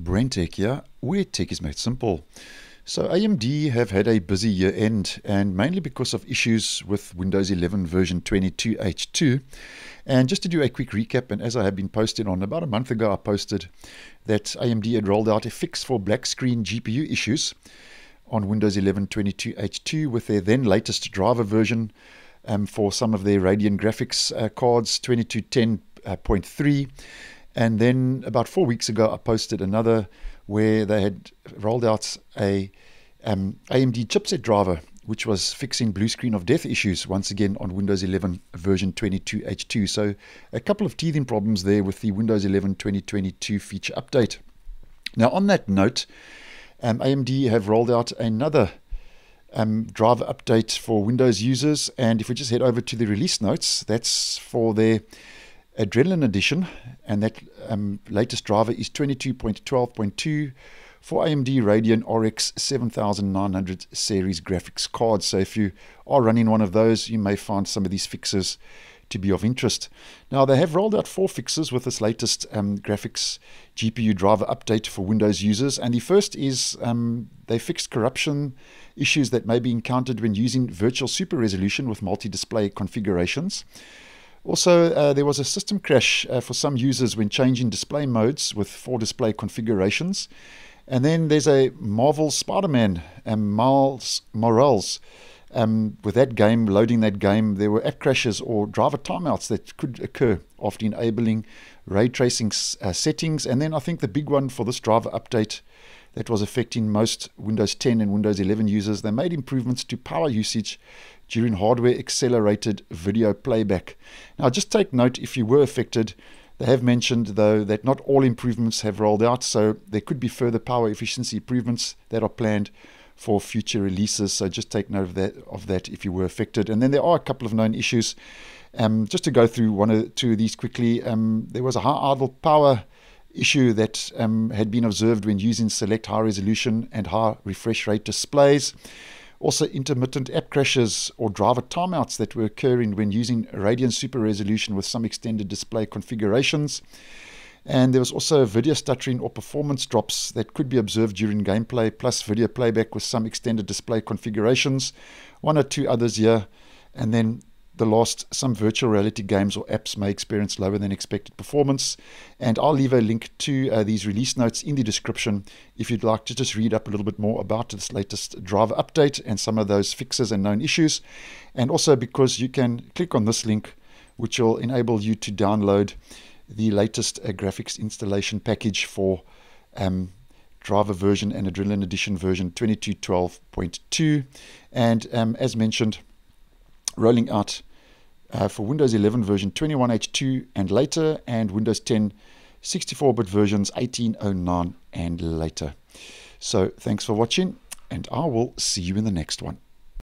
Brentech here, where tech is made simple. So AMD have had a busy year end and mainly because of issues with Windows 11 version 22H2. And just to do a quick recap, and as I have been posting on about a month ago, I posted that AMD had rolled out a fix for black screen GPU issues on Windows 11 22H2 with their then latest driver version um, for some of their Radeon graphics uh, cards 2210.3 and then about four weeks ago, I posted another where they had rolled out a um, AMD chipset driver, which was fixing blue screen of death issues once again on Windows 11 version 22H2. So a couple of teething problems there with the Windows 11 2022 feature update. Now, on that note, um, AMD have rolled out another um, driver update for Windows users. And if we just head over to the release notes, that's for their Adrenalin Edition, and that um, latest driver is 22.12.2 for AMD Radeon RX 7900 series graphics cards. So if you are running one of those, you may find some of these fixes to be of interest. Now, they have rolled out four fixes with this latest um, graphics GPU driver update for Windows users. And the first is um, they fixed corruption issues that may be encountered when using virtual super resolution with multi display configurations. Also, uh, there was a system crash uh, for some users when changing display modes with four display configurations. And then there's a Marvel Spider Man, and Miles Morales. Um, with that game, loading that game, there were app crashes or driver timeouts that could occur after enabling ray tracing uh, settings. And then I think the big one for this driver update that was affecting most Windows 10 and Windows 11 users, they made improvements to power usage during hardware accelerated video playback. Now, just take note if you were affected. They have mentioned, though, that not all improvements have rolled out, so there could be further power efficiency improvements that are planned for future releases. So just take note of that, of that if you were affected. And then there are a couple of known issues. Um, just to go through one or two of these quickly, um, there was a high idle power issue that um, had been observed when using select high resolution and high refresh rate displays. Also, intermittent app crashes or driver timeouts that were occurring when using Radeon Super Resolution with some extended display configurations. And there was also video stuttering or performance drops that could be observed during gameplay, plus video playback with some extended display configurations. One or two others here. And then the last, some virtual reality games or apps may experience lower than expected performance. And I'll leave a link to uh, these release notes in the description if you'd like to just read up a little bit more about this latest driver update and some of those fixes and known issues. And also because you can click on this link, which will enable you to download the latest uh, graphics installation package for um, driver version and Adrenalin Edition version 2212.2. And um, as mentioned, rolling out uh, for Windows 11 version 21H2 and later, and Windows 10 64 bit versions 1809 and later. So, thanks for watching, and I will see you in the next one.